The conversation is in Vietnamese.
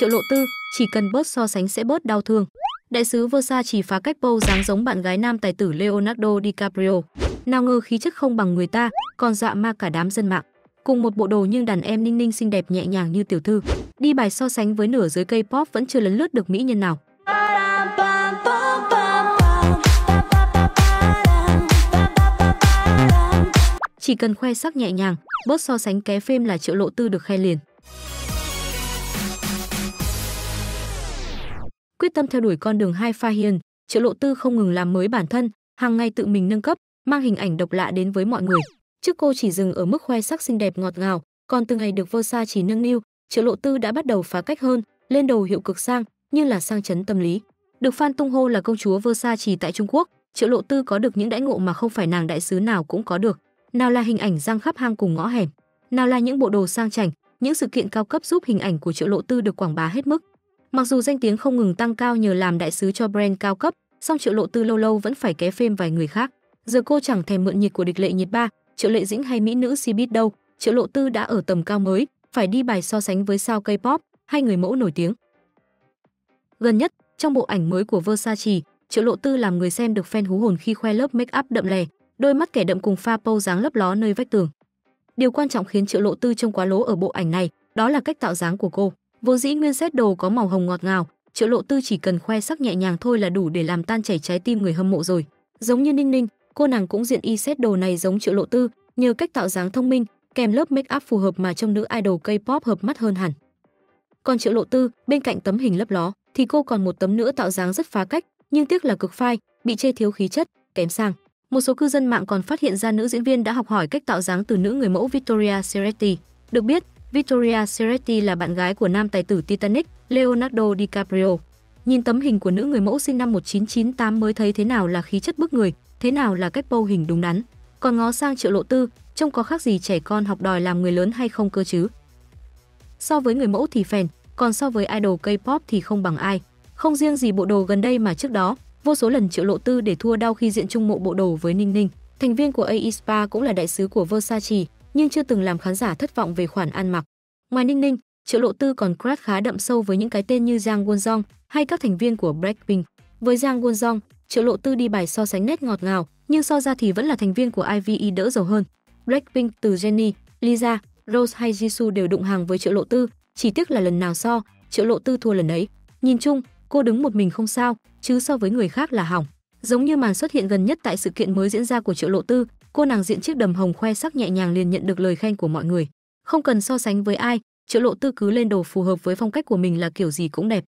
Triệu Lộ Tư, chỉ cần bớt so sánh sẽ bớt đau thương. Đại sứ Versace chỉ phá cách bâu dáng giống bạn gái nam tài tử Leonardo DiCaprio. Nào ngờ khí chất không bằng người ta, còn dọa ma cả đám dân mạng. Cùng một bộ đồ nhưng đàn em ninh ninh xinh đẹp nhẹ nhàng như tiểu thư. Đi bài so sánh với nửa giới K-pop vẫn chưa lấn lướt được mỹ nhân nào. Chỉ cần khoe sắc nhẹ nhàng, bớt so sánh ké phim là Triệu Lộ Tư được khen liền. Quyết tâm theo đuổi con đường hai pha hiền, Triệu Lộ Tư không ngừng làm mới bản thân, hàng ngày tự mình nâng cấp, mang hình ảnh độc lạ đến với mọi người. Trước cô chỉ dừng ở mức khoe sắc xinh đẹp ngọt ngào, còn từ ngày được Versace chỉ nâng niu, Triệu Lộ Tư đã bắt đầu phá cách hơn, lên đầu hiệu cực sang, như là sang chấn tâm lý. Được fan tung hô là công chúa Versace tại Trung Quốc, Triệu Lộ Tư có được những đãi ngộ mà không phải nàng đại sứ nào cũng có được. Nào là hình ảnh răng khắp hang cùng ngõ hẻm, nào là những bộ đồ sang chảnh, những sự kiện cao cấp giúp hình ảnh của Triệu Lộ Tư được quảng bá hết mức. Mặc dù danh tiếng không ngừng tăng cao nhờ làm đại sứ cho brand cao cấp, song Triệu Lộ Tư lâu lâu vẫn phải ké phêm vài người khác. Giờ cô chẳng thèm mượn nhiệt của địch lệ nhiệt ba, Triệu Lệ Dĩnh hay mỹ nữ Cbiz đâu, Triệu Lộ Tư đã ở tầm cao mới, phải đi bài so sánh với sao K-pop, hay người mẫu nổi tiếng. Gần nhất, trong bộ ảnh mới của Versace, Triệu Lộ Tư làm người xem được fan hú hồn khi khoe lớp make up đậm lè, đôi mắt kẻ đậm cùng pha pâu dáng lấp ló nơi vách tường. Điều quan trọng khiến Triệu Lộ Tư trông quá lố ở bộ ảnh này, đó là cách tạo dáng của cô. Vốn dĩ nguyên set đồ có màu hồng ngọt ngào, Triệu Lộ Tư chỉ cần khoe sắc nhẹ nhàng thôi là đủ để làm tan chảy trái tim người hâm mộ rồi. Giống như Ninh Ninh, cô nàng cũng diện y set đồ này giống Triệu Lộ Tư, nhờ cách tạo dáng thông minh, kèm lớp make up phù hợp mà trông nữ idol K-pop hợp mắt hơn hẳn. Còn Triệu Lộ Tư, bên cạnh tấm hình lấp ló, thì cô còn một tấm nữa tạo dáng rất phá cách, nhưng tiếc là cực phai, bị chê thiếu khí chất, kém sang. Một số cư dân mạng còn phát hiện ra nữ diễn viên đã học hỏi cách tạo dáng từ nữ người mẫu Victoria Ceretti. Được biết, Victoria Ceretti là bạn gái của nam tài tử Titanic Leonardo DiCaprio. Nhìn tấm hình của nữ người mẫu sinh năm 1998 mới thấy thế nào là khí chất bức người, thế nào là cách bâu hình đúng đắn. Còn ngó sang Triệu Lộ Tư, trông có khác gì trẻ con học đòi làm người lớn hay không cơ chứ? So với người mẫu thì phèn, còn so với idol K-pop thì không bằng ai. Không riêng gì bộ đồ gần đây mà trước đó, vô số lần Triệu Lộ Tư để thua đau khi diện chung mộ bộ đồ với Ninh Ninh. Thành viên của aespa cũng là đại sứ của Versace, nhưng chưa từng làm khán giả thất vọng về khoản ăn mặc. Ngoài Ninh Ninh, Triệu Lộ Tư còn crush khá đậm sâu với những cái tên như Giang Wonjong hay các thành viên của Blackpink. Với Giang Wonjong, Triệu Lộ Tư đi bài so sánh nét ngọt ngào, nhưng so ra thì vẫn là thành viên của IVE đỡ giàu hơn. Blackpink từ Jennie, Lisa, Rose hay Jisoo đều đụng hàng với Triệu Lộ Tư, chỉ tiếc là lần nào so, Triệu Lộ Tư thua lần ấy. Nhìn chung, cô đứng một mình không sao, chứ so với người khác là hỏng. Giống như màn xuất hiện gần nhất tại sự kiện mới diễn ra của Triệu Lộ Tư, cô nàng diện chiếc đầm hồng khoe sắc nhẹ nhàng liền nhận được lời khen của mọi người. Không cần so sánh với ai, Triệu Lộ Tư cứ lên đồ phù hợp với phong cách của mình là kiểu gì cũng đẹp.